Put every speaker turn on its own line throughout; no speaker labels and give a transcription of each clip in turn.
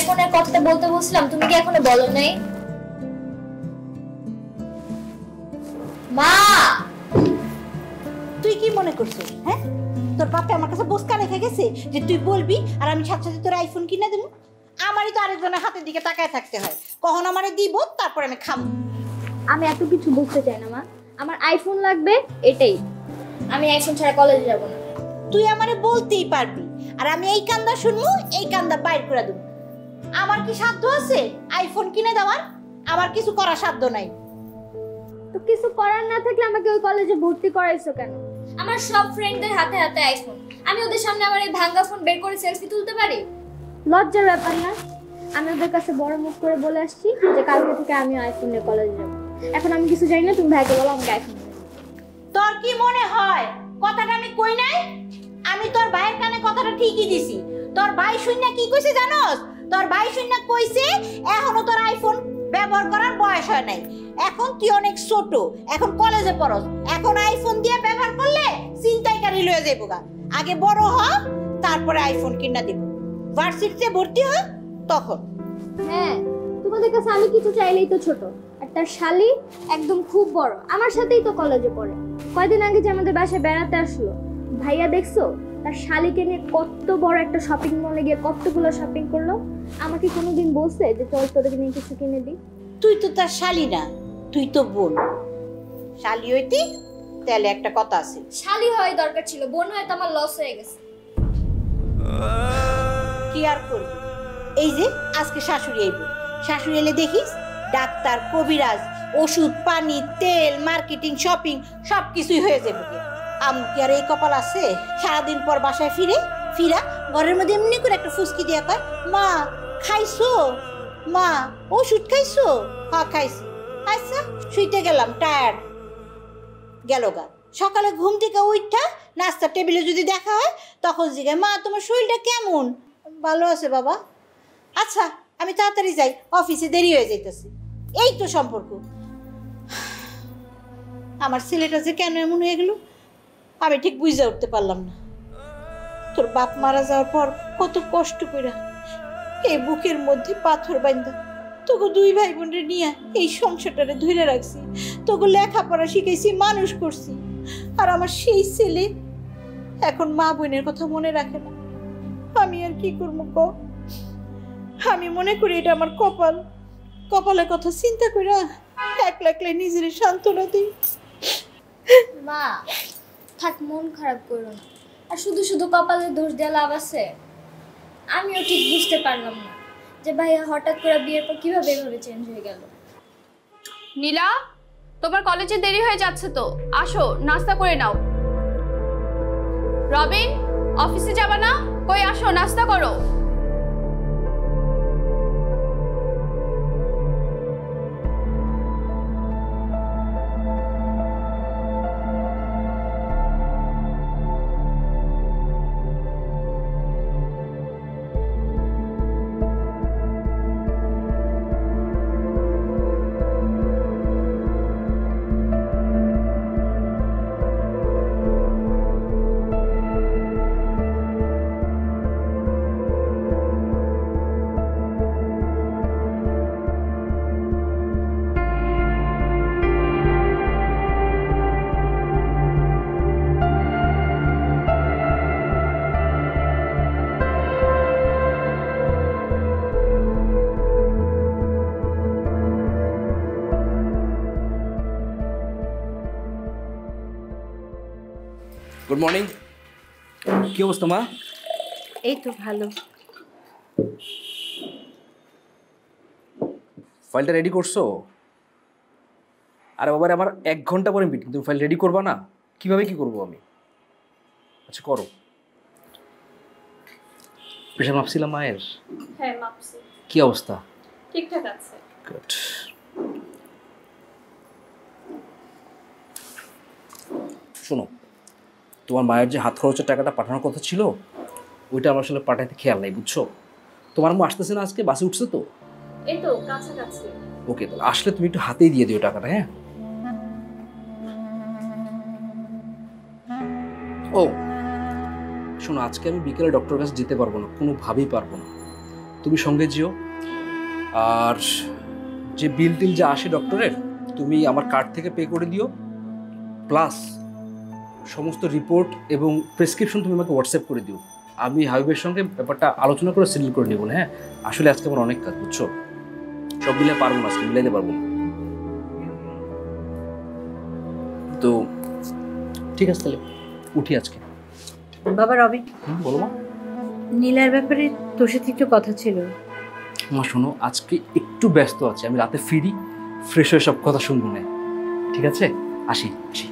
যে আমার কথাটা বলতে বলছিলাম তুমি কি এখনও বলো নাই? মা!
তুই কি মনে করছিস হ্যাঁ? তোর বাপে আমার কাছে বসকা রেখে গেছে যে তুই বলবি আর আমি সাথে সাথে তোর আইফোন কিনে দেবো। আমারই তো আরেকজনের হাতের দিকে তাকায় থাকতে হয়। কখন আমারে দিব তারপর আমি খাব
আমি এত কিছু বুঝতে চাই না মা। আমার আইফোন লাগবে এটাই। আমি আইফোন ছাড়া কলেজে যাব না।
তুই আমারে বলতেই পারবি। আর আমি এই কান্দা শুনব এই কান্দা বাইর করে দেবো। আমার কি সাধ্য আছে আইফোন কিনে দেওয়ার? আমার কিছু করার সাধ্য নাই।
তো কিছু করার না থাকলে আমাকে ওই কলেজে ভর্তি করাইছো কেন? আমার সব ফ্রেন্ডদের হাতে হাতে আইফোন আমি ওদের সামনে আমার এই ভাঙ্গা ফোন বের করে সেলফি তুলতে পারি? লজ্জার ব্যাপার না। আমি ওদের কাছে বড় মুখ করে বলে আসছি যে কালকে থেকে আমি আইফোন নিয়ে কলেজে যাব। এখন আমি কিছু জানি না তুমি ভাইকে বলো আমাকে আইফোন
তোর কি মনে হয়? কথাটা আমি কই নাই? আমি তোর ভাইয়ের কানে কথাটা ঠিকই দিছি। তোর ভাই শুননা কি কইছে জানোস? তোর ভাই শুননা কইছে, এখনও তোর আইফোন ব্যবহার করার বয়স হয় নাই। এখন তুই অনেক ছোট, এখন কলেজে পড়স। এখন আইফোন দিয়ে ব্যবহার করলে চিন্তাইকারী লয়ে যাইব গা। আগে বড় হ, তারপরে আইফোন কিনা দিব। ভার্সিটিতে ভর্তি হ, তখন।
হ্যাঁ তোমাদের কাছে আমি কিছু চাইলেই তো ছোট। আর তার শালি একদম খুব বড়। আমার সাথেই তো কলেজে পড়ে। কয়দিন আগে যে আমাদের বাসায় বেড়াতে আসলো। ভাইয়া দেখছ? তার শালিকে নিয়ে কত বড় একটা শপিং মলে গিয়ে কতগুলো শপিং করল? আমাকে কোনোদিন বলছে যে চল তোদেরকে নিয়ে কিছু কিনে দিই।
তুই তো তার শালি না তুই তো বোন। শালি হইতি তাহলে একটা কথা আছে।
শালি হয় দরকার ছিল বোন হয়তো আমার লস হয়ে গেছে।
কি আর করবি? এই যে আজকে শাশুড়ি আইব। শাশুড়ি এলে দেখিস ডাক্তার কবিরাজ ওষুধ পানি তেল মার্কেটিং শপিং সব কিছুই হয়ে যাবে। কি আর এই কপাল আছে? সারাদিন পর বাসায় ফিরে, ফিরা, ঘরের মধ্যে এমনি করে একটা ফুসকি দিয়া কয়, মা, খাইছো? মা, ওষুধ খাইছো? হ্যাঁ খাইছি। আচ্ছা শুইতে গেলাম টায়ার্ড গেল গা। সকালে ঘুম থেকে উঠা নাস্তা টেবিলে যদি দেখা হয়, তখন জিজ্ঞাসা মা, তোমার শরীরটা কেমন? ভালো আছে, বাবা। আচ্ছা আমি তাড়াতাড়ি যাই, অফিসে দেরি হয়ে যাইতেছে। এই তো সম্পর্ক। আমার ছেলেটা যে কেন এমন হয়ে গেল? আমি ঠিক বুঝে উঠতে পারলাম না। তোর বাপ মারা যাওয়ার পর কত কষ্ট করে এই বুকের মধ্যে পাথর বান্ধা তোকে দুই ভাই বোনের নিয়ে এই সংসারটারে ধরে রাখছি। তোকে লেখাপড়া শিখেছি মানুষ করছি। আর আমার সেই ছেলে এখন মা বোনের কথা মনে রাখে না। আমি আর কি করব ক? আমি মনে করি এটা আমার কপাল। কপালের কথা চিন্তা করে একলা একলা নিজের সান্ত্বনা দিই।
মা থাক, মন খারাপ করো না। আর শুধু শুধু কপালে দোষ দেওয়া লাভ আছে? আমিও ঠিক বুঝতে পারলাম না যে ভাইয়া হঠাৎ করে বিয়ের পর কীভাবে এভাবে চেঞ্জ হয়ে গেল।
নীলা, তোমার কলেজে দেরি হয়ে যাচ্ছে তো। আসো, নাস্তা করে নাও। রবিন অফিসে যাবা না? কই আসো, নাস্তা করো।
মর্নিং কি অবস্থা মা?
এই তো ভালো।
ফাইলটা রেডি করছ? আরে বাবারে আমার এক ঘণ্টা পরে মিটিং তুমি ফাইল রেডি করবা না? কীভাবে কি করব আমি? আচ্ছা করো। প্রেশার মাপছিলাম মায়ের?
হ্যাঁ মাপছি।
কি অবস্থা?
ঠিকঠাক আছে।
গুড শোনো তোমার মায়ের যে হাত খরচের টাকাটা পাঠানোর কথা ছিল ওইটা আমার আসলে পাঠাইতে খেয়াল নাই বুঝছ? তোমার মা আসতেছে না আজকে? বাসে উঠছে তো?
এই তো কাছাকাছি।
ওকে তাহলে আসলে তুমি একটু হাতেই দিয়ে দিও টাকাটা হ্যাঁ? ও শোনো আজকে আমি বিকেলে ডক্টর কাছে যেতে পারব না কোনোভাবেই পারব না। তুমি সঙ্গে যেও। আর যে বিল টিল যা আসে ডক্টরের তুমি আমার কার্ড থেকে পে করে দিও। প্লাস সমস্ত রিপোর্ট এবং প্রেসক্রিপশন তুমি আমাকে হোয়াটসঅ্যাপ করে দিও। আমি হাবিবের সঙ্গে ব্যাপারটা আলোচনা করে সেটেল করে নেব হ্যাঁ? আসলে আজকে আমার অনেক কাজ বুঝছ? সব মিলে পারব না আজকে মিলাইতে পারব না। তো ঠিক আছে তাহলে উঠি আজকে।
বাবা রবি
বলো মা।
নীলার ব্যাপারে তোর সাথে একটু কথা ছিল।
মা শোনো আজকে একটু ব্যস্ত আছি আমি রাতে ফিরি ফ্রেশ হয়ে সব কথা শুনব না ঠিক আছে? আসি আসি।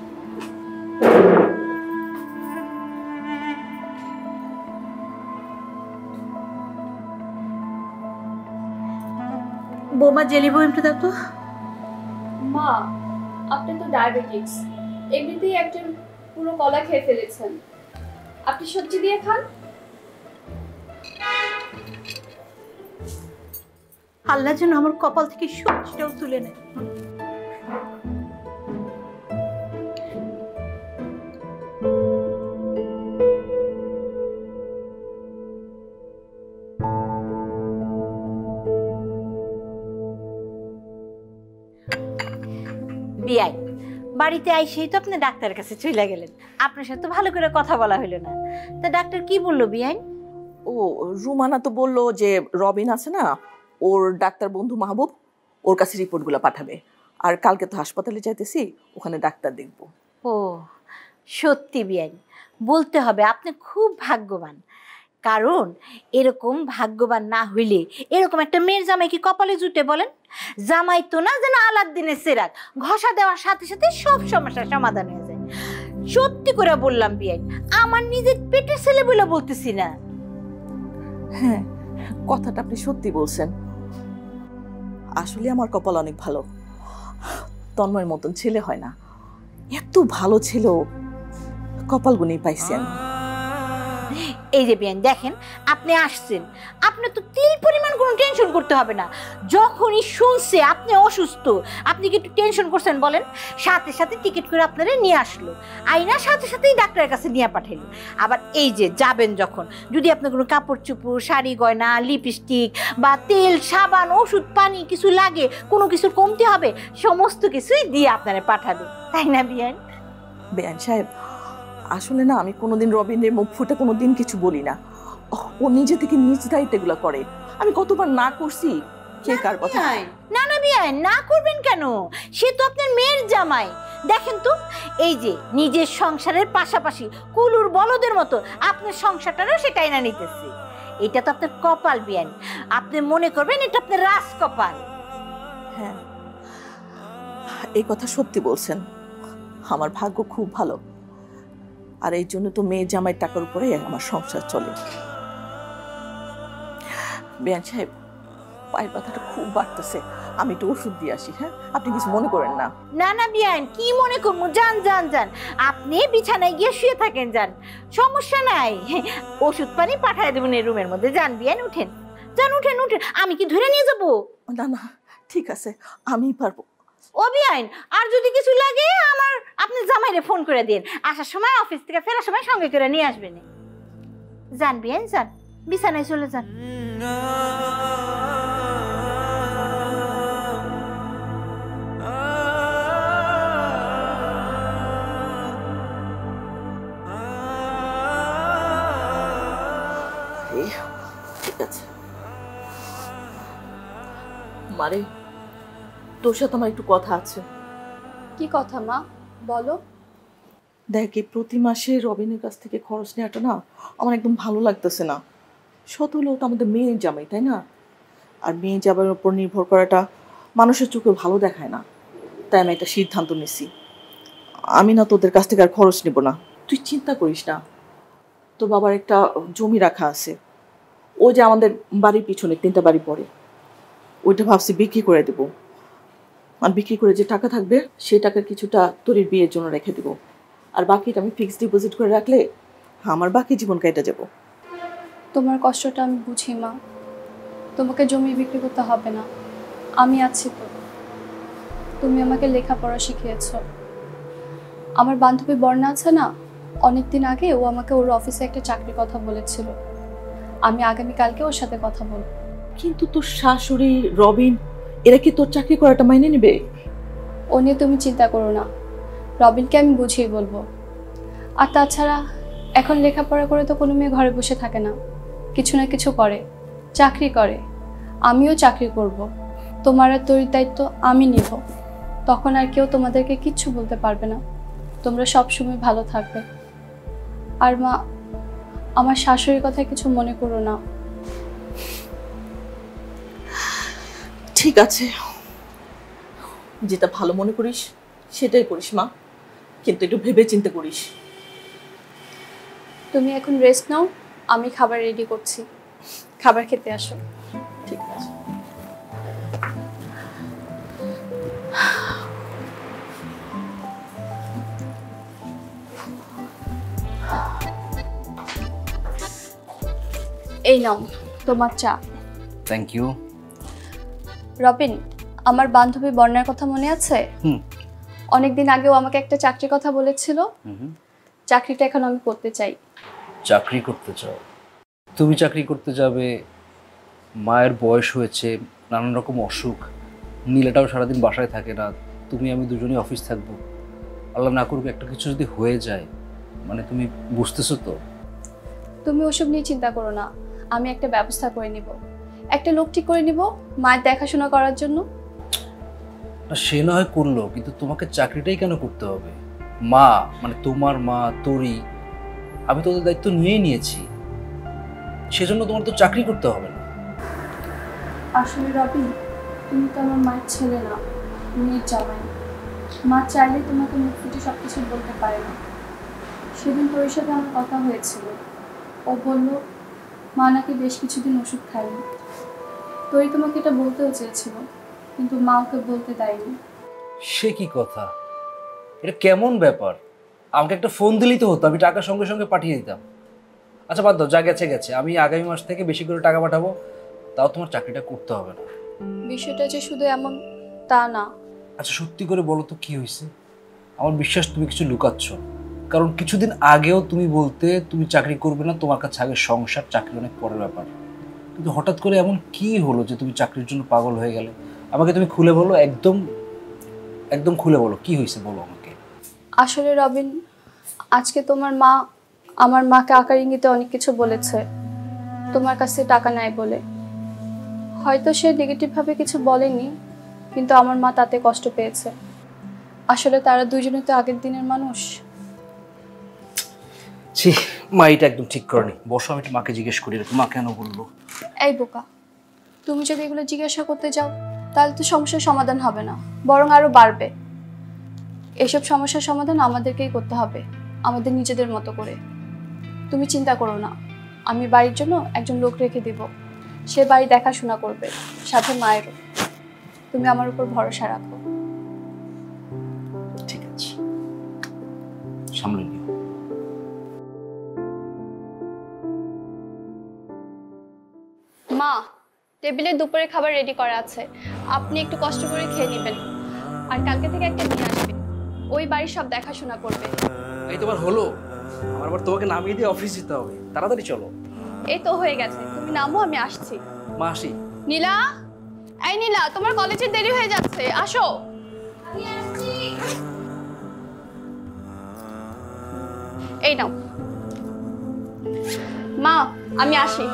বোমা জেলি বইমটা দাও তো।
মা আপনি তো ডায়াবেটিক্স। এমনিতেই একজন পুরো কলা খেয়ে ফেলেছেন। আপনি সবজি দিয়ে খান?
আল্লাহ যেন আমার কপাল থেকে সবজিটাও তুলে নেয়। বাড়িতে আইসেই তো আপনি ডাক্তারের কাছে চলে গেলেন। আপনার সাথে তো ভালো করে কথা বলা হলো না। তা ডাক্তার কি বলল বিয়াই
ও রুমানা তো বলল যে রবিন আছে না ওর ডাক্তার বন্ধু মাহবুব ওর কাছে রিপোর্টগুলো পাঠাবে। আর কালকে তো হাসপাতালে যাইতেছি ওখানে ডাক্তার দেখব।
ও সত্যি বিয়াই বলতে হবে আপনি খুব ভাগ্যবান। কারণ এরকম ভাগ্যবান না হইলে এরকম একটা মেয়ের জামাই কি কপালে জুটে বলেন? জামাই তো না যেন আলাদিনের সেরাক, ঘষা দেওয়ার সাথে সাথে সব সমস্যার সমাধান হয়ে যায়। সত্যি করে বললাম বিয়াই আমার নিজের পেটের ছেলে বলে বলতেছি না।
হ্যাঁ কথাটা আপনি সত্যি বলছেন। আসলে আমার কপাল অনেক ভালো। তন্ময়ের মতন ছেলে হয় না। এত ভালো ছিল কপাল গুনেই পাইছি আমি
এই যে বিয়ান, দেখেন, আপনি আসছেন। আপনার তো তিল পরিমাণ কোনো টেনশন করতে হবে না। যখনই শুনছে আপনি অসুস্থ, আপনি কি একটু টেনশন করছেন বলেন? সাথে সাথে টিকিট করে আপনারা নিয়ে আসলো। আইনা সাথে সাথেই ডাক্তারের কাছে নিয়ে পাঠাইলো। আবার এই যে যাবেন যখন, যদি আপনার কোনো কাপড় চুপড় শাড়ি, গয়না লিপস্টিক বা তেল, সাবান, ওষুধ, পানি কিছু লাগে, কোনো কিছুর কমতি হবে, সমস্ত কিছুই দিয়ে আপনারা পাঠাবে। তাই না বিয়ান?
বেআইন সাহেব আসলে না আমি কোনোদিন রবিনের মুখ ফুটে কোনোদিন কিছু বলি না। ও- নিজে থেকে নিজ দায়িত্ব এগুলো করে। আমি কতবার না করছি? কে কার কথা?
না না বিয়াই না করবেন কেন? সে তো আপনার মেয়ের জামাই। দেখেন তো এই যে নিজের সংসারের পাশাপাশি কুলুর বলদের মতো আপনার সংসারটারও সেটাই না নিতেছে। এটা তো আপনার কপাল বিয়ান আপনি মনে করবেন এটা আপনার রাজ কপাল
হ্যাঁ। এই কথা সত্যি বলছেন। আমার ভাগ্য খুব ভালো। আর এই জন্য তো মেয়ে জামাই টাকার উপরে আমার সংসার চলে। বেয়ান সাহেব পায়ের ব্যথাটা খুব বাড়তেছে। আমি একটু ওষুধ দিয়ে আসি হ্যাঁ? আপনি কিছু মনে করেন না।
না না বিয়ান কি মনে করব? যান যান যান। আপনি বিছানায় গিয়ে শুয়ে থাকেন যান। সমস্যা নাই। ওষুধ পানি পাঠায় দেবেন এই রুমের মধ্যে। যান বিয়ান উঠেন। যান উঠেন উঠেন। আমি কি ধরে নিয়ে যাব?
না না ঠিক আছে। আমি পারব।
ও বিআইন আর যদি কিছু লাগে, আমার, আপনি জামাইরে ফোন করে দিন। আসার সময়, অফিস থেকে ফেরার সময় সঙ্গে করে নিয়ে আসবেন। যান বিআইন যান। বিছানায় চলে যান।
ঠিক আছে। মারে। তোর সাথে আমার একটু কথা আছে।
কি কথা মা? বলো।
দেখ এই প্রতি মাসে রবিনের কাছ থেকে খরচ নেওয়াটা না আমার একদম ভালো লাগতেছে না। শত হলেও তো আমাদের মেয়ের জামাই তাই না? আর মেয়ে জামাইয়ের উপর নির্ভর করাটা মানুষের চোখে ভালো দেখায় না। তাই আমি একটা সিদ্ধান্ত নিছি। আমি না তোদের কাছ থেকে আর খরচ নেব না। তুই চিন্তা করিস না। তোর বাবার একটা জমি রাখা আছে। ও যে আমাদের বাড়ির পিছনে তিনটা বাড়ি পড়ে। ওইটা ভাবছি বিক্রি করে দেবো। আর বিক্রি করে যে টাকা থাকবে সেই টাকার কিছুটা তোর বিয়ের জন্য রেখে দেবো। আর বাকিটা আমি ফিক্সড ডিপোজিট করে রাখলে আমার বাকি জীবন কেটে যাব।
তোমার কষ্টটা আমি বুঝি মা। তোমাকে জমি বিক্রি করতে হবে না। আমি আছি তো। তুমি আমাকে লেখাপড়া শিখিয়েছ। আমার বান্ধবী বর্ণা আছে না? অনেক দিন আগে ও আমাকে ওর অফিসে একটা চাকরির কথা বলেছিল। আমি আগামীকালকে ওর সাথে কথা বলব।
কিন্তু তোর শাশুড়ি রবিন এরা কি তোর চাকরি করাটা মাইনে নেবে?
ও নিয়ে তুমি চিন্তা করো না। রবিনকে আমি বুঝিয়ে বলব। আর তাছাড়া, এখন লেখাপড়া করে তো কোনো মেয়ে ঘরে বসে থাকে না। কিছু না কিছু করে, চাকরি করে। আমিও চাকরি করব। তোমার আর তৈরির দায়িত্ব আমি নিব। তখন আর কেউ তোমাদেরকে কিচ্ছু বলতে পারবে না। তোমরা সবসময় ভালো থাকবে। আর মা, আমার শাশুড়ির কথা কিছু মনে করো না।
ঠিক আছে। যেটা ভালো মনে করিস সেটাই করিস মা। কিন্তু একটু ভেবে চিন্তে করিস।
তুমি এখন রেস্ট নাও আমি খাবার রেডি করছি। খাবার খেতে আসো।
ঠিক আছে।
এই নাও তোমার চা।
থ্যাংক ইউ
রবিন আমার বান্ধবী বর্ণার কথা মনে আছে?
হুম।
অনেকদিন আগেও আমাকে একটা চাকরির কথা বলেছিল।
হুম।
চাকরিটা এখন আমি করতে চাই।
চাকরি করতে চাও? তুমি চাকরি করতে যাবে মায়ের বয়স হয়েছে নানান রকম অসুখ নীলাটাও সারাদিন বাসায় থাকে না তুমি আমি দুজনেই অফিস থাকব। আল্লাহ না করুক একটা কিছু যদি হয়ে যায় মানে তুমি বুঝতেছো তো?
তুমি ওসব নিয়ে চিন্তা করো না আমি একটা ব্যবস্থা করে নিব। একটা লোক ঠিক করে নিব মায়ের দেখাশোনা করার জন্য।
না সে না হয় করল কিন্তু তোমাকে চাকরিটাই কেন করতে হবে? মা মানে তোমার মা তোরই আমি তো ওদের দায়িত্ব নিয়েই নিয়েছি। সেজন্য তোমার তো চাকরি করতে হবে না।
আসলে রবিন তুমি তো আমার মায়ের ছেলে না মেয়ের জামাই। মা চাইলে তোমাকে মুখ ফুটে সব কিছু বলতে পারে না। সেদিন তোর সাথে আমার কথা হয়েছিল। ও বলল মা নাকি বেশ কিছুদিন ওষুধ খায়নি। তোই তোমাকে এটা বলতেও চেয়েছিল কিন্তু মা ওকে বলতে দেয়নি।
সে কি কথা? এটা কেমন ব্যাপার? আমাকে একটা ফোন দিলেই তো হতো আমি টাকা সঙ্গে সঙ্গে পাঠিয়ে দিতাম। আচ্ছা বাদ দাও যা গেছে গেছে। আমি আগামী মাস থেকে বেশি করে টাকা পাঠাবো তাও তোমার চাকরিটা করতে হবে না।
বিষয়টা যে শুধু এমন তা না।
আচ্ছা সত্যি করে বলো তো কি হয়েছে? আমার বিশ্বাস তুমি কিছু লুকাচ্ছ কারণ কিছুদিন আগেও তুমি বলতে তুমি চাকরি করবে না তোমার কাছে আগে সংসার চাকরি অনেক পরের ব্যাপার। কিন্তু হঠাৎ করে এমন কি হলো যে তুমি চাকরির জন্য পাগল হয়ে গেলে? আমাকে তুমি খুলে বলো একদম একদম খুলে বলো কি হয়েছে বলো আমাকে?
আসলে রবিন আজকে তোমার মা আমার মাকে আকার ইঙ্গিতে অনেক কিছু বলেছে। তোমার কাছে টাকা নেয় বলে। হয়তো সে নেগেটিভভাবে কিছু বলেনি কিন্তু আমার মা তাতে কষ্ট পেয়েছে। আসলে তারা দুজনে তো আগের দিনের মানুষ।
ছি মা এটা একদম ঠিক করেনি। বসো আমি একটু মাকে জিজ্ঞেস করি মা কেন বলল?
এই বোকা, তুমি যদি এগুলো জিজ্ঞাসা করতে যাও, তাহলে তো সমস্যার সমাধান হবে না, বরং আরও বাড়বে। এসব সমস্যার সমাধান আমাদেরকেই করতে হবে, আমাদের নিজেদের মতো করে। তুমি চিন্তা করো না, আমি বাড়ির জন্য একজন লোক রেখে দিব। সে বাড়ি দেখাশোনা করবে, সাথে মায়েরও। তুমি আমার উপর ভরসা রাখো।
ঠিক আছে। সামলে
মা টেবিলে দুপুরে খাবার রেডি করা আছে। আপনি একটু কষ্ট করে খেয়ে নেবেন। আর কালকে থেকে একটা নিয়ে আসবে। ওই বাড়ির সব দেখাশোনা করবে।
এই তোমার হলো। আমার আবার তোমাকে নামিয়ে দিয়ে অফিস যেতে হবে। তাড়াতাড়ি চলো।
এই তো হয়ে গেছে। তুমি নামো আমি আসছি।
মা আসি।
নীলা? এই নীলা তোমার কলেজের দেরি হয়ে যাচ্ছে। আসো। এই নাও। মা আমি আসি।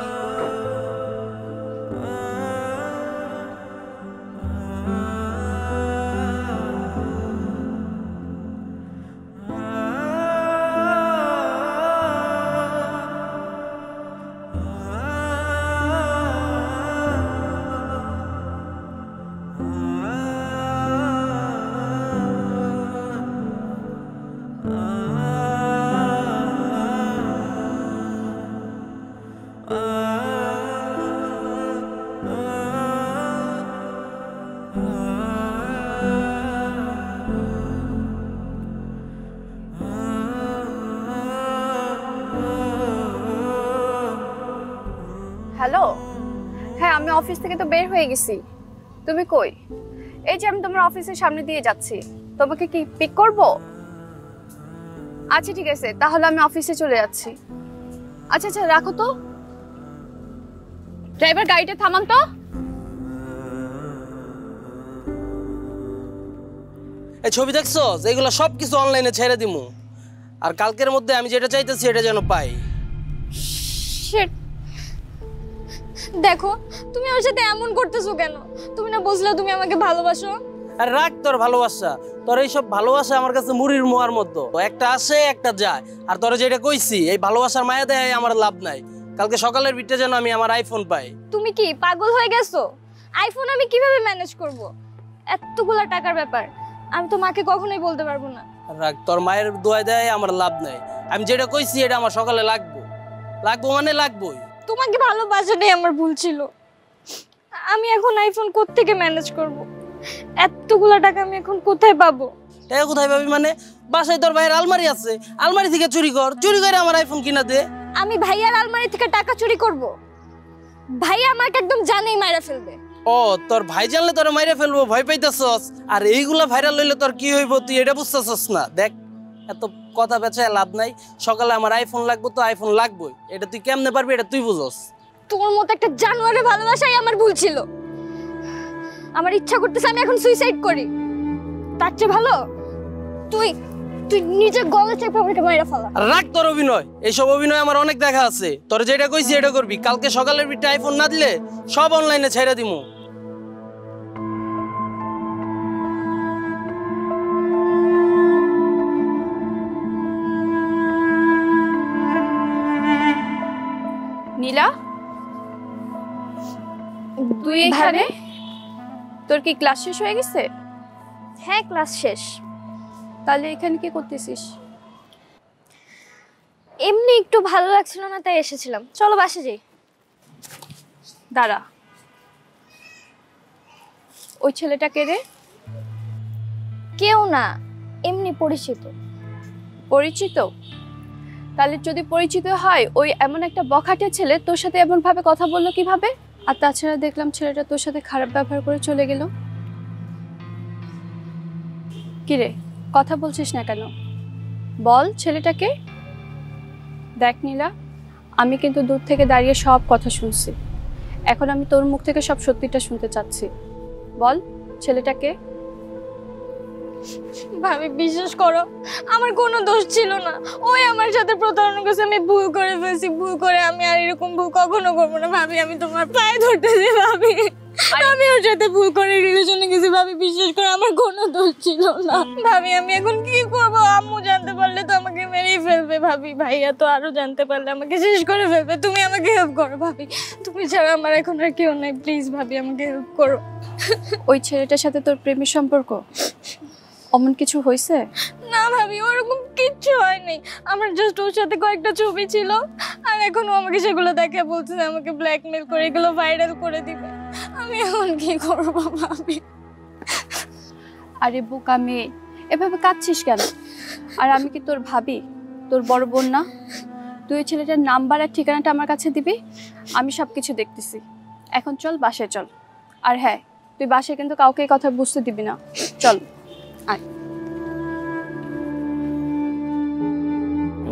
অফিস থেকে তো বের হয়ে গেছি। তুমি কই? এই যে আমি তোমার অফিসের সামনে দিয়ে যাচ্ছি। তোমাকে কি পিক করব? আচ্ছা ঠিক আছে তাহলে আমি অফিসে চলে যাচ্ছি। আচ্ছা আচ্ছা রাখো তো। ড্রাইভার গাড়িটা থামান তো।
এই ছবি দেখছ? এইগুলো সব কিছু অনলাইনে ছেড়ে দিমু। আর কালকের মধ্যে আমি যেটা চাইতেছি এটা যেন পাই।
Shit. দেখো তুমি আমার সাথে এমন করতেছো কেন? তুমি না বুঝলে তুমি আমাকে ভালোবাসো?
আর রাখ তোর ভালোবাসা। তোর এইসব ভালোবাসা আমার কাছে মুড়ির মোয়ার মতো। একটা আসে একটা যায়। আর তোরা যেটা কইছি এই ভালোবাসার মায়া দেয় আমার লাভ নাই। কালকে সকালের বিটে যেন আমি আমার আইফোন পাই।
তুমি কি পাগল হয়ে গেছো? আইফোন আমি কীভাবে ম্যানেজ করব? এতগুলা টাকার ব্যাপার। আমি তো মাকে কখনোই বলতে পারব না।
রাখ তোর মায়ের দোয়া দেয় আমার লাভ নাই। আমি যেটা কইছি এটা আমার সকালে লাগবো। লাগবো মানে লাগবোই।
তোমাকে ভালোবাসাটাই আমার ভুল ছিল। আমি এখন আইফোন কোত্থেকে ম্যানেজ করব? এতগুলা টাকা আমি এখন কোথায় পাবো?
টাকা কোথায় পাবি মানে? বাসায় তোর ভাইয়ের আলমারি আছে। আলমারি থেকে চুরি কর। চুরি করে আমার আইফোন কিনা দে।
আমি ভাইয়ার আলমারি থেকে টাকা চুরি করব। ভাইয়া আমাকে একদম জানেই মাইরা ফেলবে।
ও তোর ভাই জানলে তোর মাইরে ফেলব ভয় পাইতেছস। আর এইগুলা ভাইরাল হইলে তোর কি হইব তুই এটা বুঝতেছস না। দেখ। এত কথা বেচায় লাভ নাই। সকালে আমার আইফোন লাগবো তো আইফোন লাগবেই। এটা তুই কেমনে পারবি এটা তুই বুঝস।
তোর মতো একটা জানোয়ারের ভালোবাসাই আমার ভুল ছিল। আমার ইচ্ছা করতেছে আমি এখন সুইসাইড করি। তার চেয়ে ভালো তুই তুই নিজে গলা চেপে আমাকে মাইরা ফেলা।
রাখ তোর অভিনয়। এইসব অভিনয় আমার অনেক দেখা আছে। তোর যেটা কইছি এটা করবি। কালকে সকালের বিটে আইফোন না দিলে সব অনলাইনে ছেড়ে দিমু।
নীলা? তুই এখানে? তোর কি ক্লাস শেষ হয়ে গেছে?
হ্যাঁ ক্লাস শেষ।
তাহলে এখানে কি করতেছিস?
এমনি একটু ভালো লাগছিল না তাই এসেছিলাম। চলো বাসে যাই।
দাঁড়া। ওই ছেলেটাকে রে?
কেউ না এমনি পরিচিত।
পরিচিত? তাহলে যদি পরিচিত হয় ওই এমন একটা বখাটে ছেলে তোর সাথে এমন ভাবে কথা বলল কীভাবে? আর তাছাড়া দেখলাম ছেলেটা তোর সাথে খারাপ ব্যবহার করে চলে গেল। কিরে, কথা বলছিস না কেন? বল ছেলেটাকে। দেখ নীলা, আমি কিন্তু দূর থেকে দাঁড়িয়ে সব কথা শুনছি। এখন আমি তোর মুখ থেকে সব সত্যিটা শুনতে চাচ্ছি। বল ছেলেটাকে।
ভাবি বিশ্বাস করো আমার কোনো দোষ ছিল না। ওই আমার সাথে প্রতারণা করছে আমি ভুল করে ফেলছি ভুল করে আমি আর এরকম ভুল কখনো করব না। ভাবি আমি তোমার পায়ে ধরতেছি ভাবি। আমি ওর সাথে ভুল করে রিলেশনে গেছি ভাবি বিশ্বাস করে আমার কোনো দোষ ছিল না। ভাবি আমি এখন কি করব? আম্মু জানতে পারলে তো আমাকে মেরেই ফেলবে ভাবি। ভাইয়া তো আরও জানতে পারলে আমাকে শেষ করে ফেলবে। তুমি আমাকে হেল্প করো ভাবি। তুমি ছাড়া আমার এখন আর কেউ নাই। প্লিজ ভাবি আমাকে হেল্প করো।
ওই ছেলেটার সাথে তোর প্রেমের সম্পর্ক? অমন কিছু হয়েছে?
না ভাবি ওরকম কিচ্ছু হয়নি। আমার জাস্ট ওর সাথে কয়েকটা ছবি ছিল। আর এখন ও আমাকে সেগুলো দেখে বলছে আমাকে ব্ল্যাকমেল করে এগুলো ভাইরাল করে দিবে। আমি এখন কি করব ভাবি?
আরে বোকা মেয়ে এভাবে কাঁদছিস কেন? আর আমি কি তোর ভাবি? তোর বড় বোন না? তুই ছেলেটার নাম্বার আর ঠিকানাটা আমার কাছে দিবি? আমি সব কিছু দেখতেছি। এখন চল বাসায় চল। আর হ্যাঁ তুই বাসায় কিন্তু কাউকে কথা বুঝতে দিবি না। চল।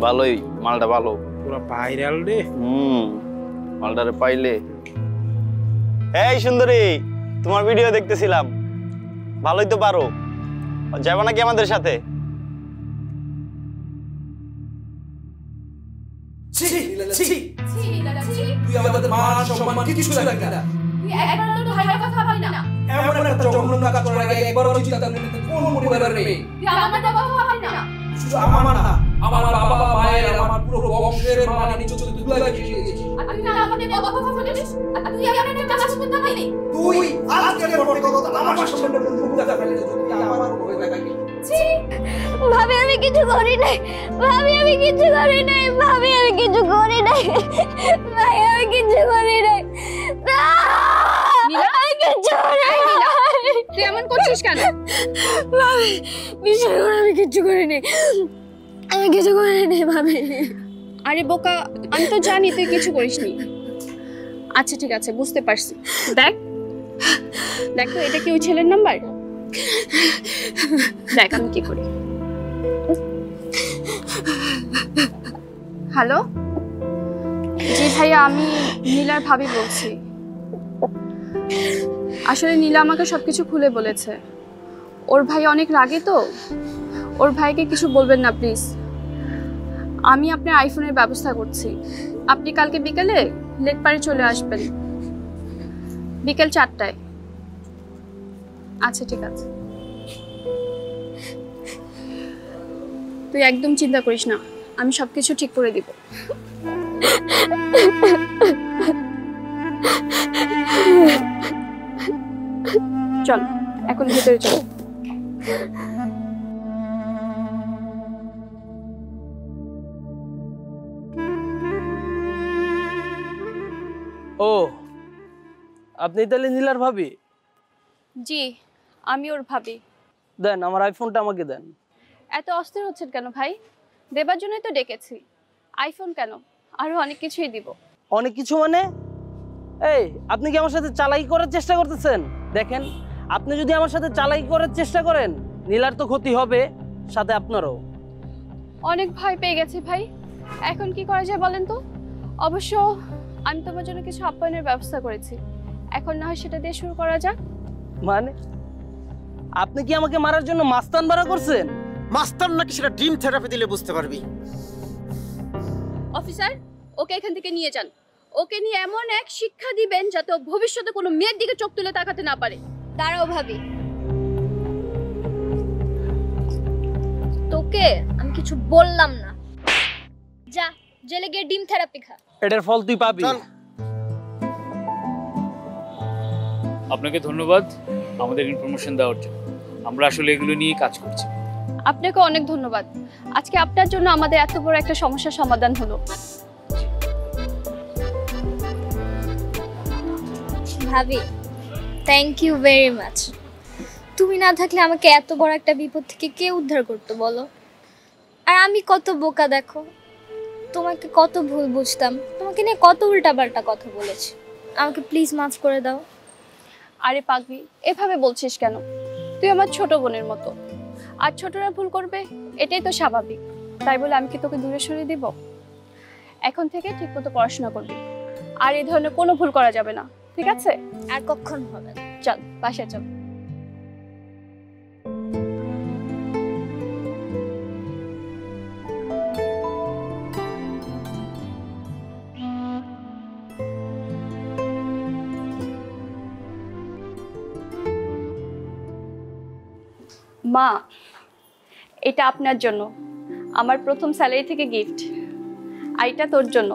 ভালোই মালটা ভালো।
পুরো ভাইরাল রে।
হুম মালটারে পাইলে। এই সুন্দরী তোমার ভিডিও দেখতেছিলাম। ভালোই তো পারো। যাব নাকি আমাদের সাথে?
ছি ছি ছি। ছি তুই আমাদের মান সম্মান কিছু রাখবি না। এমন একটা জঘন্য কাজ করার আগে একবারও চিন্তা করলি না কোন পরিবারের মেয়ে? শুধু আমার না আমার বাবা মায়ের আমার পুরো বংশের মান নিচে তুই তুই লাগিয়ে দিয়েছিস তুই আজকের পরে কথা আমার সামনে মুখ দেখা ফেলে তুই আমার উপরে দেখাবি।
ভাবি আমি কিছু করি নাই। ভাবি আমি কিছু করি নাই। ভাবি আমি কিছু করি নাই। ভাই আমি কিছু করি নাই।
তুই এমন করছিস কেন?
ভাবি বিশ্বাস করো আমি কিছু করি নাই আমি কিছু করি নাই ভাবি।
আরে বোকা আমি তো জানি তুই কিছু করিসনি। আচ্ছা ঠিক আছে বুঝতে পারছি। দেখ। দেখ তো এটা কি ওই ছেলের নাম্বার? দেখ আমি কি করি। হ্যালো? জি ভাইয়া আমি নীলার ভাবি বলছি। আসলে নীলা আমাকে সব কিছু খুলে বলেছে। ওর ভাই অনেক রাগে তো? ওর ভাইকে কিছু বলবেন না, প্লিজ। আমি আপনার আইফোনের ব্যবস্থা করছি। আপনি কালকে বিকেলে লেক পাড়ে চলে আসবেন। বিকেল চারটায়। আচ্ছা ঠিক আছে। তুই একদম চিন্তা করিস না। আমি সব কিছু ঠিক করে দিব। চল এখন ভেতরে চল।
ও আপনি তাহলে নীলার ভাবি?
জি আমি ওর ভাবি।
দেন আমার আইফোনটা আমাকে দেন।
এত অস্থির হচ্ছেন কেন ভাই? দেবার জন্যই তো ডেকেছি। আইফোন কেন? আরও অনেক কিছুই দিব।
অনেক কিছু মানে? এই আপনি কি আমার সাথে চালাই করার চেষ্টা করতেছেন? দেখেন আপনি যদি আমার সাথে চালাই করার চেষ্টা করেন নীলার তো ক্ষতি হবে সাথে আপনারও।
অনেক ভয় পেয়ে গেছি ভাই। এখন কি করা যায় বলেন তো? অবশ্য আমি তোমার জন্য কিছু আপ্যায়নের ব্যবস্থা করেছি। এখন না হয় সেটা দিয়ে শুরু করা যাক।
মানে? আপনি কি আমাকে মারার জন্য মাস্তান ভাড়া করছেন?
মাস্তান নাকি সেটা ড্রিম থেরাপি দিলে বুঝতে পারবি।
অফিসার ওকে এখান থেকে নিয়ে যান। ওকে নিয়ে এমন এক শিক্ষা দিবেন যাতে ও ভবিষ্যতে কোনো মেয়ের দিকে চোখ তুলে তাকাতে না পারে।
দাঁড়াও ভাবি তোকে আমি কিছু বললাম না। যা জেলে গিয়ে ডিম থেরাপি খা।
এটার ফল তুই পাবি।
চল।
আপনাকে ধন্যবাদ আমাদের ইনফরমেশন দেওয়ার জন্য। আমরা আসলে এগুলো নিয়ে কাজ করছি।
আপনাকে অনেক ধন্যবাদ। আজকে আপনার জন্য আমাদের এত বড় একটা সমস্যার সমাধান হলো।
ভাবি। থ্যাংক ইউ ভেরি মাচ তুমি না থাকলে আমাকে এত বড় একটা বিপদ থেকে কে উদ্ধার করতো বলো? আর আমি কত বোকা দেখো। তোমাকে কত ভুল বুঝতাম। তোমাকে নিয়ে কত উল্টাপাল্টা কথা বলেছি। আমাকে প্লিজ মাফ করে দাও।
আরে পাগলি, এভাবে বলছিস কেন? তুই আমার ছোট বোনের মতো। আর ছোটরা ভুল করবে, এটাই তো স্বাভাবিক। তাই বলে আমি কি তোকে দূরে সরিয়ে দিব? এখন থেকে ঠিকমতো পড়াশোনা করবি। আর এই ধরনের কোনো ভুল করা যাবে না। ঠিক আছে?
আর কখন হবে?
চল বাসায় চল। মা এটা আপনার জন্য। আমার প্রথম স্যালারি থেকে গিফট আর এটা তোর জন্য।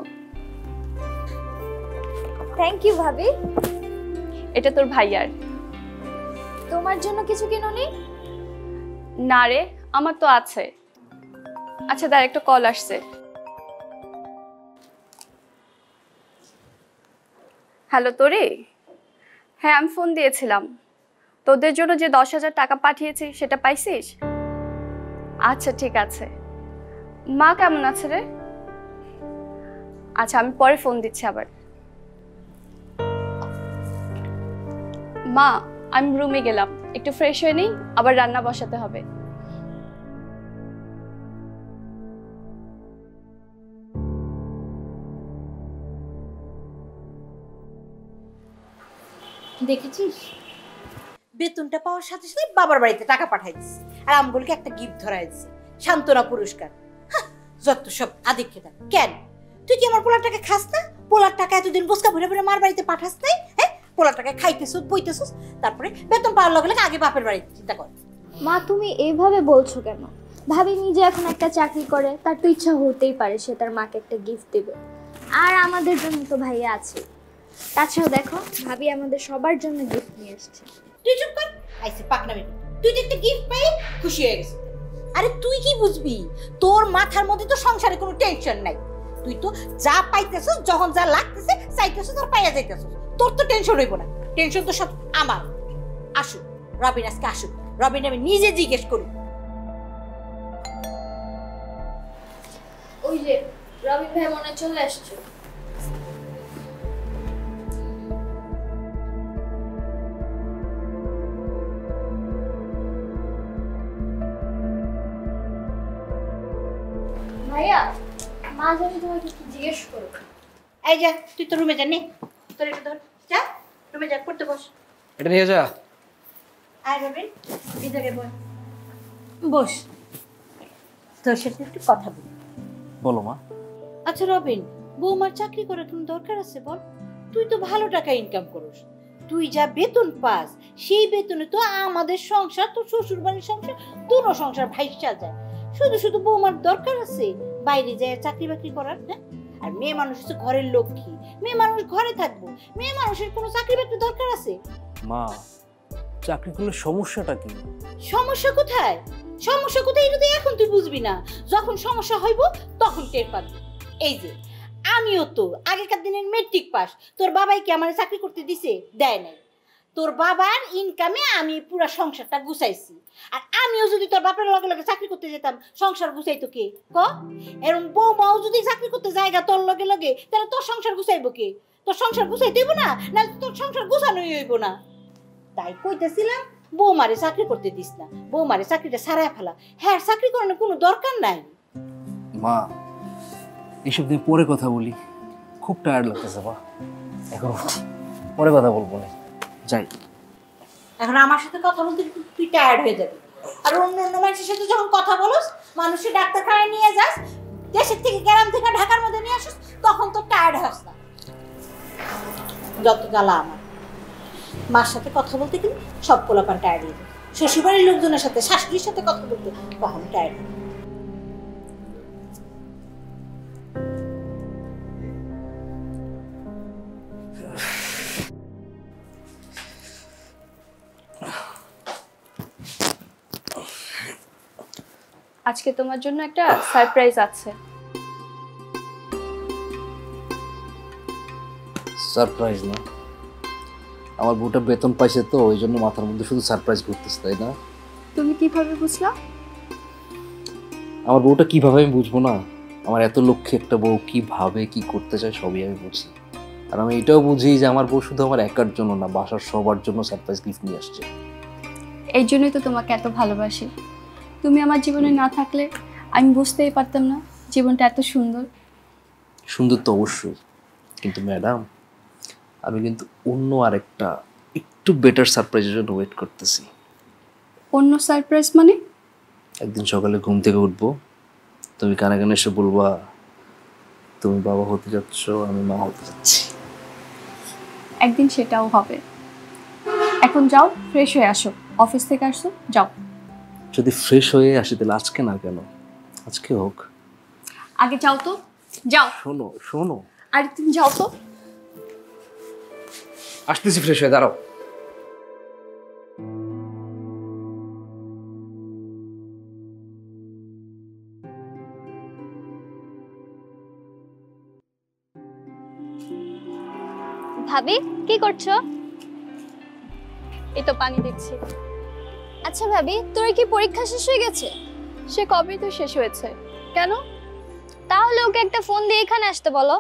থ্যাংক ইউ ভাবি।
এটা তোর ভাইয়ার।
তোমার জন্য কিছু কিনোনি?
না রে আমার তো আছে। আচ্ছা তার একটা কল আসছে। হ্যালো তোরে? হ্যাঁ আমি ফোন দিয়েছিলাম। তোদের জন্য যে দশ হাজার টাকা পাঠিয়েছি সেটা পাইছিস? আচ্ছা ঠিক আছে। মা কেমন আছে রে? আচ্ছা আমি পরে ফোন দিচ্ছি আবার। মা, আমি রুমে গেলাম। একটু ফ্রেশ হয়ে নিই, আবার রান্না বসাতে হবে।
দেখেছিস? বেতনটা পাওয়ার সাথে সাথে বাবার বাড়িতে টাকা পাঠাই দিচ্ছে আর আমগুলোকে একটা গিফট ধরাই দিচ্ছে সান্ত্বনা পুরস্কার। যত সব আদিক্ষেতা। কেন? তুই কি আমার পোলার টাকা খাস না? পোলার টাকা এতদিন বসকা ভরে ভরে মার বাড়িতে পাঠাস নাই? হ্যাঁ? পোলার টাকা খাইতেছুস বইতেছুস তারপরে বেতন পাওয়ার লগে লগে আগে বাপের বাড়িতে চিন্তা কর।
মা তুমি এইভাবে বলছো কেন? ভাবি নিজে এখন একটা চাকরি করে তার তো ইচ্ছা হতেই পারে সে তার মাকে একটা গিফট দেবে। আর আমাদের জন্য তো ভাইয়া আছে। তাছাড়া দেখো ভাবি আমাদের সবার জন্য গিফট নিয়ে এসেছে।
তুই চুপ কর। আইসে পাকনামি তুই তো একটা গিফট পাই খুশি হয়ে গেছিস। আরে তুই কি বুঝবি? তোর মাথার মধ্যে তো সংসারে কোনো টেনশন নাই। তুই তো যা পাইতেছস যখন যা লাগতেছে চাইতেছস আর পাইয়া যাইতেছস। তোর তো টেনশন হইব না। টেনশন তো সব আমার। আসুক রবিন আজকে আসুক। রবিন আমি নিজে জিজ্ঞেস করি।
ওই যে রবিন ভাই মনে চলে আসছে। ভাইয়া মা জানি তোমাকে কি জিজ্ঞেস করবে
এই যা তুই তো রুমে জানি তোর এটা ধর। যা তুমি যা করতে বস।
এটা নিয়ে যা।
আয় রবিন এই জায়গায় বস। বস তোর সাথে একটু কথা বলি।
বলো মা।
আচ্ছা রবিন বৌমার চাকরি করার কোনো দরকার আছে বল? তুই তো ভালো টাকা ইনকাম করিস। তুই যা বেতন পাস সেই বেতনে তো আমাদের সংসার তোর শ্বশুর বাড়ির সংসার দুটো সংসার ভাইসা যায়। শুধু শুধু বৌমার দরকার আছে বাইরে যায় চাকরি বাকরি করার হ্যাঁ? আর মেয়ে মানুষ হচ্ছে ঘরের লক্ষ্মী। মেয়ে মানুষ ঘরে থাকব। মেয়ে মানুষের কোনো চাকরি বাকরি দরকার আছে?
মা চাকরি করলে সমস্যাটা কি?
সমস্যা কোথায়? সমস্যা কোথায় এটা তুই এখন তুই বুঝবি না। যখন সমস্যা হইব তখন টের পাবি। এই যে আমিও তো আগেকার দিনের মেট্রিক পাস তোর বাবাই কি আমার চাকরি করতে দিছে? দেয় নাই। তোর বাবার ইনকামে আমি পুরো সংসারটা গুছাইছি। আর আমিও যদি তোর বাপের লগে লগে চাকরি করতে যেতাম, সংসার গুছাইতো কে? ক? এরকম বৌমাও যদি চাকরি করতে জায়গা তোর লগে লগে, তাহলে তোর সংসার গুছাইবো কে? তোর সংসার গুছাইতে হইব না? না, তোর সংসার গুছানোই হইব না। তাই কইতেছিলাম, বৌমারে চাকরি করতে দিস না। বৌমারে চাকরিটা সারায় ফেলা। হ্যাঁ চাকরি করানোর কোনো দরকার নাই।
মা এইসব দিয়ে পরে কথা বলি। খুব টায়ার্ড লাগতেছে, মা। এখন পরে কথা বলব না। যাই।
এখন আমার সাথে কথা বলতে তুই- টায়ার্ড হয়ে যাবি। আর অন্য অন্য মানুষের সাথে যখন কথা বলস, মানুষের ডাক্তারখানায় নিয়ে যাস, দেশের থেকে গ্রাম থেকে ঢাকার মধ্যে নিয়ে আসিস, তখন তো টায়ার্ড হস না। যত জ্বালা আমার। মার সাথে কথা বলতে কিন্তু সব পোলাপান টায়ার্ড হয়ে যায়। শ্বশুরবাড়ির লোকজনের সাথে, শাশুড়ির সাথে কথা বলতে কখন টায়ার্ড
আজকে তোমার জন্য একটা সারপ্রাইজ আছে।
সারপ্রাইজ না? আমার বউটা বেতন পাইছে তো ওই জন্য মাথার মধ্যে শুধু সারপ্রাইজ ঘুরতেছে তাই না?
তুমি কীভাবে বুঝলা?
আমার বউটা কীভাবে আমি বুঝব না? আমার এত লক্ষ্যে একটা বউ কীভাবে কি করতে চায় সবই আমি বুঝি। আর আমি এটাও বুঝি যে আমার বউ শুধু আমার একার জন্য না বাসার সবার জন্য সারপ্রাইজ গিফট নিয়ে আসছে।
এই জন্যই তো তোমাকে এত ভালোবাসি। তুমি আমার জীবনে না থাকলে আমি বুঝতেই পারতাম না জীবনটা এত সুন্দর।
সুন্দর তো অবশ্যই। কিন্তু ম্যাডাম আমি কিন্তু অন্য আরেকটা একটু বেটার সারপ্রাইজের জন্য ওয়েট করতেছি।
অন্য সারপ্রাইজ মানে?
একদিন সকালে ঘুম থেকে উঠবো তুমি কানে কানে এসে বলবা তুমি বাবা হতে যাচ্ছ আমি মা হতে যাচ্ছি।
একদিন সেটাও হবে। এখন যাও ফ্রেশ হয়ে আসো। অফিস থেকে আসো যাও।
যদি ফ্রেশ হয়ে আসি তাহলে আজকে না কেন? আজকে হোক।
আগে যাও তো। যাও।
শোনো শোনো।
আর তুমি যাও তো।
আসতেছি ফ্রেশ হয়ে দাঁড়াও।
ভাবি কি করছ?
এই তো পানি দিচ্ছি।
আচ্ছা ভাবি তোর কি পরীক্ষা শেষ হয়ে গেছে?
সে কবেই তো শেষ হয়েছে। কেন?
তাহলে ওকে একটা ফোন দিয়ে এখানে আসতে বলো।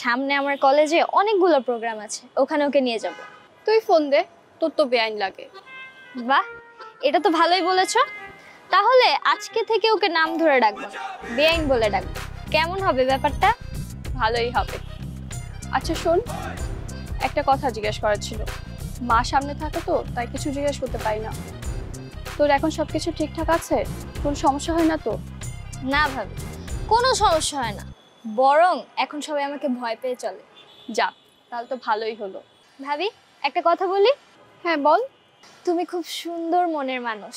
সামনে আমার কলেজে অনেকগুলো প্রোগ্রাম আছে ওখানে ওকে নিয়ে যাব।
তুই ফোন দে তোর তো বেআইন লাগে।
বাহ এটা তো ভালোই বলেছ। তাহলে আজকে থেকে ওকে নাম ধরে ডাকবো বেআইন বলে ডাকবো। কেমন হবে ব্যাপারটা?
ভালোই হবে। আচ্ছা শোন একটা কথা জিজ্ঞেস করার ছিল। মা সামনে থাকে তো তাই কিছু জিজ্ঞেস করতে পারি না। তোর এখন সবকিছু ঠিকঠাক আছে? কোনো সমস্যা হয় না তো?
না ভাবি কোনো সমস্যা হয় না। বরং এখন সবাই আমাকে ভয় পেয়ে চলে।
যা তাহলে তো ভালোই হলো।
ভাবি একটা কথা বলি?
হ্যাঁ বল।
তুমি খুব সুন্দর মনের মানুষ।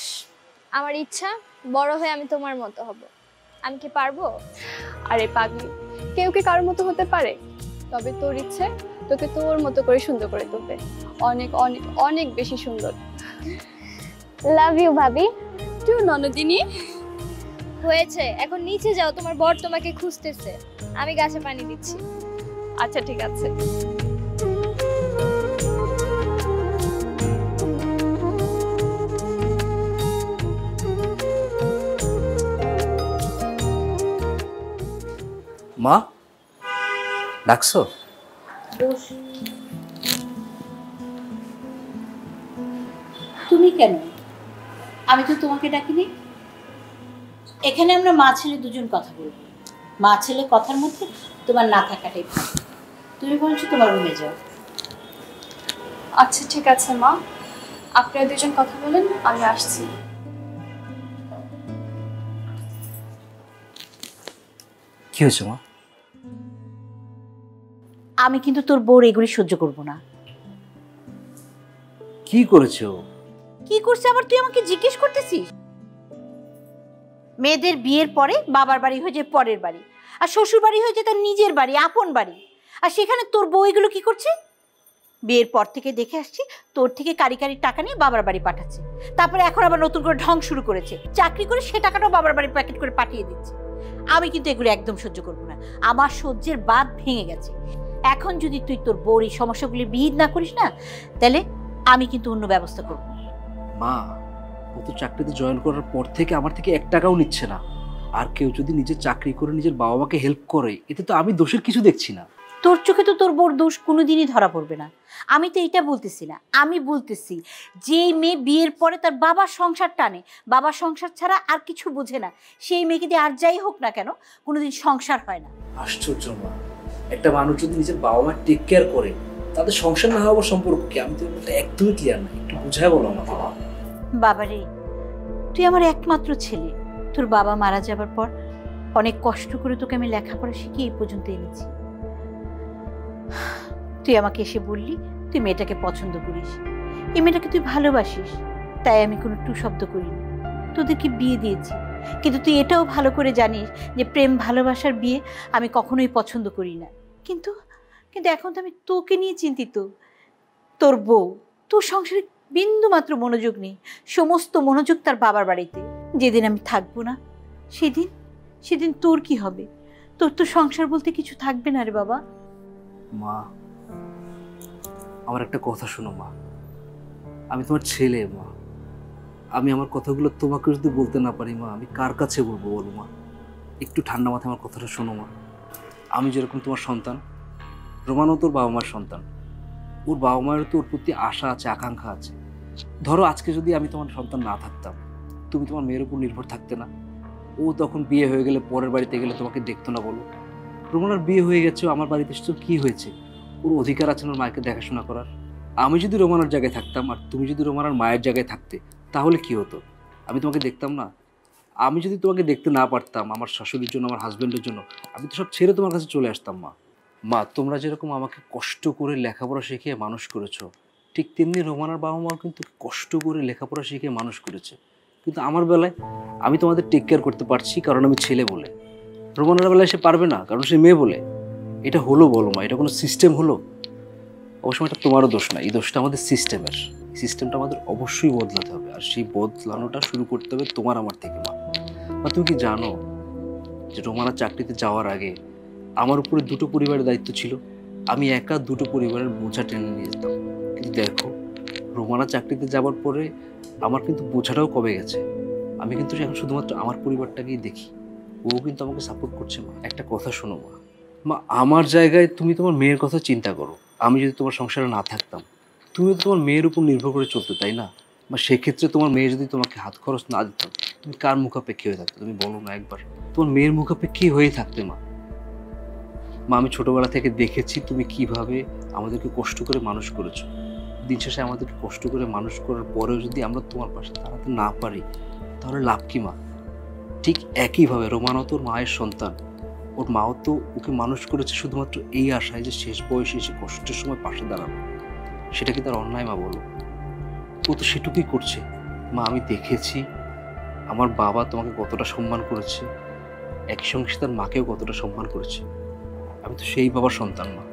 আমার ইচ্ছা বড় হয়ে আমি তোমার মতো হব। আমি কি পারব?
আরে পাগলি কেউ কি কারোর মতো হতে পারে? তবে তোর ইচ্ছে তোকে তোর মতো করে সুন্দর করে তুলবে। অনেক অনেক অনেক বেশি সুন্দর।
লাভ ইউ ভাবি।
তুই ননদিনী।
হয়েছে। এখন নিচে যাও তোমার বর তোমাকে খুঁজতেছে। আমি গাছে পানি দিচ্ছি।
আচ্ছা ঠিক আছে।
মা ডাকছো?
তুমি কেন? আমি তো তোমাকে ডাকিনি। এখানে আমরা মা ছেলে দুজন কথা বলব। মা ছেলে কথার মধ্যে তোমার না থাকাটাই ভালো। তুমি বলছো তোমার রুমে যাও।
আচ্ছা ঠিক আছে মা। আপনারা দুজন কথা বলেন আমি আসছি।
কি হয়েছে মা?
আমি কিন্তু তোর বউর এগুলি সহ্য করব না।
কি করেছে
কি করছে আবার? তুই আমাকে জিজ্ঞেস করতেছিস? মেয়েদের বিয়ের পরে বাবার বাড়ি হয়ে যায় পরের বাড়ি, আর শ্বশুর বাড়ি হয়ে যায় তার নিজের বাড়ি, আপন বাড়ি। আর সেখানে তোর বউ এগুলো কি করছে? বিয়ের পর থেকে দেখে আসছি, তোর থেকে কারি কারি টাকা নিয়ে বাবার বাড়ি পাঠাচ্ছে। তারপরে এখন আবার নতুন করে ঢং শুরু করেছে। চাকরি করে সে টাকাটাও বাবার বাড়ি প্যাকেট করে পাঠিয়ে দিচ্ছে। আমি কিন্তু এগুলো একদম সহ্য করব না। আমার সহ্যের বাদ ভেঙে গেছে। এখন যদি তুই তোর বউর এই সমস্যাগুলি বিহিত না করিস না, তাহলে আমি কিন্তু অন্য ব্যবস্থা করব।
মা ও তো চাকরিতে জয়েন করার পর থেকে আমার থেকে এক টাকাও নিচ্ছে না। আর কেউ যদি নিজের চাকরি করে নিজের বাবা মাকে হেল্প করে এতে তো আমি দোষের কিছু দেখছি না।
তোর চোখে তো তোর বোর দোষ কোনোদিনই ধরা পড়বে না। আমি তো এটা বলতেছি না আমি বলতেছি যে মেয়ে বিয়ের পরে তার বাবার সংসার টানে বাবার সংসার ছাড়া আর কিছু বোঝে না। সেই মেয়েকে দিয়ে আর যাই হোক না কেন কোনোদিন সংসার হয় না।
আশ্চর্য মা একটা মানুষ যদি নিজের বাবা মা টেক কেয়ার করে তাদের সংসার না হওয়ার সম্পর্ক কি? আমি তো একদমই ক্লিয়ার না। একটু বুঝায় বলো আমাকে।
বাবারে, তুই আমার একমাত্র ছেলে। তোর বাবা মারা যাবার পর অনেক কষ্ট করে তোকে আমি লেখাপড়া শিখিয়ে এই পর্যন্ত এনেছি। তুই আমাকে এসে বললি, তুই মেয়েটাকে পছন্দ করিস। এই মেয়েটাকে তুই ভালোবাসিস। তাই আমি কোনো টু শব্দ করিনি। তোদেরকে বিয়ে দিয়েছি। কিন্তু তুই এটাও ভালো করে জানিস যে প্রেম ভালোবাসার বিয়ে আমি কখনোই পছন্দ করি না। কিন্তু কিন্তু এখন তো আমি তোকে নিয়ে চিন্তিত। তোর বউ, তোর সংসারে বিন্দু মাত্র মনোযোগ নেই। সমস্ত মনোযোগ তার বাবার বাড়িতে। যেদিন আমি থাকব না, সেদিন সেদিন তোর কি হবে? তোর তো সংসার বলতে কিছু থাকবে না রে বাবা।
মা, আমার একটা কথা শোনো মা। আমি তোমার ছেলে মা। আমি আমার কথাগুলো তোমাকে যদি বলতে না পারি মা, আমি কার কাছে বলব বলো মা? একটু ঠান্ডা মাথায় আমার কথাটা শোনো মা। আমি যেরকম তোমার সন্তান রোমানও তোর বাবা মার সন্তান। ওর বাবা মায়ের তো ওর প্রতি আশা আছে, আকাঙ্ক্ষা আছে। ধরো আজকে যদি আমি তোমার সন্তান না থাকতাম, তুমি তোমার মেয়ের উপর নির্ভর থাকতে না। ও তখন বিয়ে হয়ে গেলে পরের বাড়িতে গেলে তোমাকে দেখতো না বলো। রোমানার বিয়ে হয়ে গেছে আমার বাড়িতে এসেছ কি হয়েছে? ওর অধিকার আছে ওর মাকে দেখাশোনা করার? আমি যদি রোমানার জায়গায় থাকতাম আর তুমি যদি রোমানার মায়ের জায়গায় থাকতে, তাহলে কি হতো? আমি তোমাকে দেখতাম না? আমি যদি তোমাকে দেখতে না পারতাম আমার শাশুড়ির জন্য, আমার হাজব্যান্ডের জন্য, আমি তো সব ছেড়ে তোমার কাছে চলে আসতাম, মা। মা, তোমরা যেরকম আমাকে কষ্ট করে লেখাপড়া শিখিয়ে মানুষ করেছ, ঠিক তেমনি রোমানার বাবা মাও কিন্তু কষ্ট করে লেখাপড়া শিখিয়ে মানুষ করেছে। কিন্তু আমার বেলায় আমি তোমাদের টেক কেয়ার করতে পারছি কারণ আমি ছেলে বলে। রোমানার বেলায় সে পারবে না কারণ সে মেয়ে বলে। এটা হলো বলো মা, এটা কোনো সিস্টেম হলো? অবশ্য এটা তোমারও দোষ না, এই দোষটা আমাদের সিস্টেমের সিস্টেমটা আমাদের অবশ্যই বদলাতে হবে আর সেই বদলানোটা শুরু করতে হবে তোমার আমার থেকে মা। তুমি কি জানো যে রোমানা চাকরিতে যাওয়ার আগে আমার উপরে দুটো পরিবারের দায়িত্ব ছিল। আমি একা দুটো পরিবারের বোঝা টেনে নিয়ে যেতাম। কিন্তু দেখো, রোমানা চাকরিতে যাওয়ার পরে আমার কিন্তু বোঝাটাও কমে গেছে। আমি কিন্তু এখন শুধুমাত্র আমার পরিবারটাকেই দেখি। ও কিন্তু আমাকে সাপোর্ট করছে, মা। একটা কথা শোনো, মা। মা, আমার জায়গায় তুমি তোমার মেয়ের কথা চিন্তা করো। আমি যদি তোমার সংসারে না থাকতাম, তুমি তো তোমার মেয়ের উপর নির্ভর করে চলতে, তাই না? বা সেক্ষেত্রে তোমার মেয়ে যদি তোমাকে হাত খরচ না দিত, তুমি কার মুখাপেক্ষী হয়ে থাকতো? তুমি বলো না একবার। তোমার মেয়ের মুখাপেক্ষী হয়ে থাকতে, মা। মা, আমি ছোটবেলা থেকে দেখেছি তুমি কীভাবে আমাদেরকে কষ্ট করে মানুষ করেছ। দিন শেষে আমাদেরকে কষ্ট করে মানুষ করার পরেও যদি আমরা তোমার পাশে দাঁড়াতে না পারি, তাহলে লাভ কি মা? ঠিক একইভাবে রোমানও তোর মায়ের সন্তান। ওর মাও তো ওকে মানুষ করেছে শুধুমাত্র এই আশায় যে শেষ বয়সে এসে কষ্টের সময় পাশে দাঁড়াবে। সেটা কি তার অন্যায় মা বলো? ও তো সেটুকুই করছে। মা, আমি দেখেছি আমার বাবা তোমাকে কতটা সম্মান করেছে। একই সঙ্গে সে তার মাকেও কতটা সম্মান করেছে। আমি তো সেই বাবার সন্তান না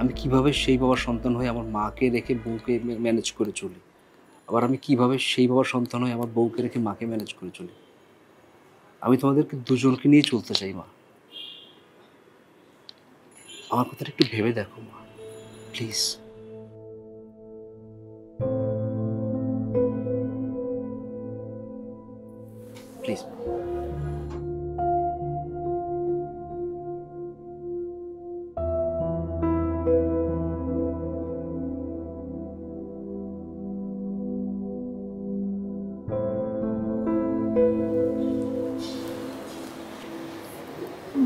আমি কীভাবে সেই বাবার সন্তান হয়ে আমার মাকে রেখে বউকে ম্যানেজ করে চলি? আবার আমি কীভাবে সেই বাবার সন্তান হয়ে আমার বউকে রেখে মাকে ম্যানেজ করে চলি? আমি তোমাদেরকে দুজনকে নিয়ে চলতে চাই, মা। আমার কথাটা একটু ভেবে দেখো, মা। প্লিজ প্লিজ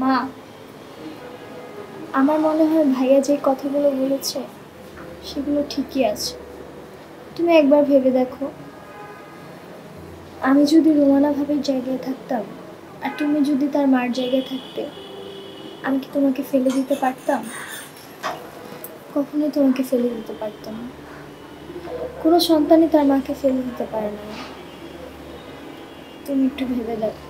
মা, আমার মনে হয় ভাইয়া যে কথাগুলো বলেছে, সেগুলো ঠিকই আছে। তুমি একবার ভেবে দেখো। আমি যদি রোমানা ভাবির জায়গায় থাকতাম, আর তুমি যদি তার মার জায়গায় থাকতে, আমি কি তোমাকে ফেলে দিতে পারতাম? কখনোই তোমাকে ফেলে দিতে পারতাম না। কোনো সন্তানই তার মাকে ফেলে দিতে পারে না। তুমি একটু ভেবে দেখো।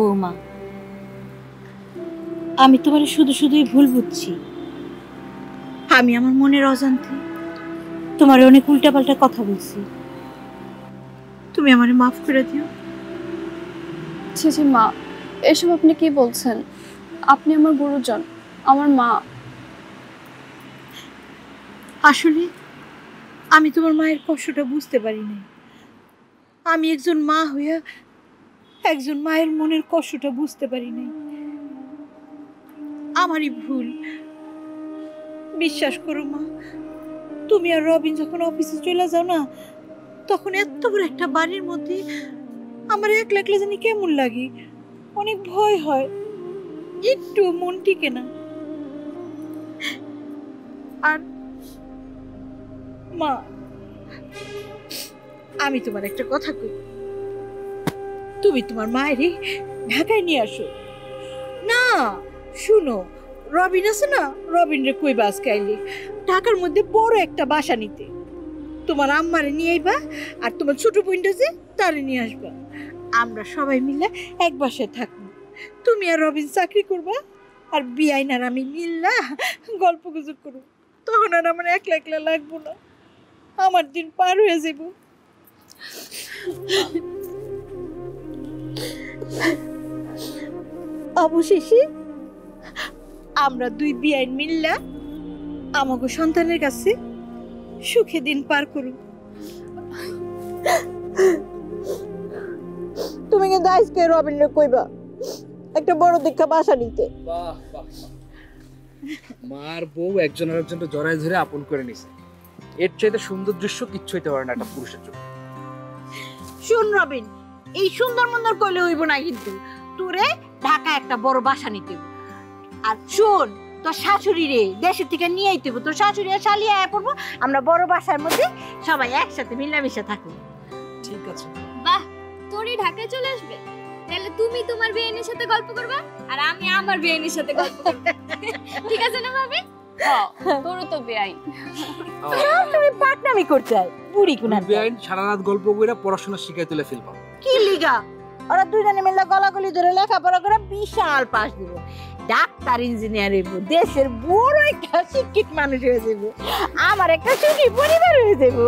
বৌমা। আমি তোমার শুধু শুধুই ভুল বুঝছি। আমি আমার মনের অজান্তে। তোমার অনেক উল্টাপাল্টা কথা বলছি। তুমি আমারে মাফ করে দিও।
ছি ছি মা এসব আপনি কি বলছেন? আপনি আমার গুরুজন আমার মা।
আসলে আমি তোমার মায়ের কষ্টটা বুঝতে পারি নাই আমি একজন মা হইয়া একজন মায়ের মনের কষ্টটা বুঝতে পারি নাই। আমারই ভুল। বিশ্বাস করো মা, তুমি আর রবিন যখন অফিসে চলে যাও না, তখন এত বড় একটা বাড়ির মধ্যে আমার একলা একলা জানি কেমন লাগে। অনেক ভয় হয় একটু মন টিকে না। আর মা, আমি তোমার একটা কথা কই। তুমি তোমার মায়েরই ঢাকায় নিয়ে আসো। না, শুনো, রবিন আছে না? রবিন রে কই বাস খাইলে ঢাকার মধ্যে বড় একটা বাসা নিতে। তোমার আম্মারে নিয়ে আইবা আর তোমার ছোট বোনটা যে তারে নিয়ে আসবা। আমরা সবাই মিলে এক বাসায় থাকব। তুমি আর রবিন চাকরি করবা আর বিআইন আর আমি মিল্লা গল্প গুজব করব। তখন আর আমার একলা একলা লাগবো না। আমার দিন পার হয়ে যাব অবশেষে আমরা দুই বিয়াইন মিল্লা আমাকে সন্তানের কাছে সুখে দিন পার করুন। তুমি কিন্তু আজকে রবিনরে কইবা একটা বড় দীক্ষা বাসা নিতে।
বাহ বাহ মার বউ একজন আর একজনকে জড়াই ধরে আপন করে নিছে। এর চাইতে সুন্দর দৃশ্য কিচ্ছু হইতে পারে না একটা পুরুষের জন্য
শুন রবিন এই সুন্দর মন্দর কইলে হইব না কিন্তু। তোরে ঢাকা একটা বড় বাসা নিতে হইব। আর শোন তোর শাশুড়ি রে দেশের থেকে নিয়ে আইতে হইব। তোর শাশুড়ি আর শালিয়া আয়া পড়ব আমরা বড় বাসার মধ্যে সবাই একসাথে মিলামিশা থাকব।
ঠিক আছে।
বাহ তোরই ঢাকায় চলে আসবে? তাহলে তুমি তোমার বেআইনের সাথে গল্প করবা আর আমি আমার বেআইনের সাথে গল্প করব। ঠিক আছে না ভাবি?
তোরও তো বেআই
তুমি পাটনামি করতে হয় বুড়ি কুনার
বেআইন সারা রাত গল্প কইরা পড়াশোনা শিখাই তুলে ফেলবা।
কি লিগা? ওরা দুজনে মিলে গলাগলি ধরে লেখাপড়া করে বিশাল পাশ দিব। ডাক্তার, ইঞ্জিনিয়ার হইব, দেশের বড় একটা শিক্ষিত মানুষ হয়ে যাব আমার একটা সুখী পরিবার হয়ে যাব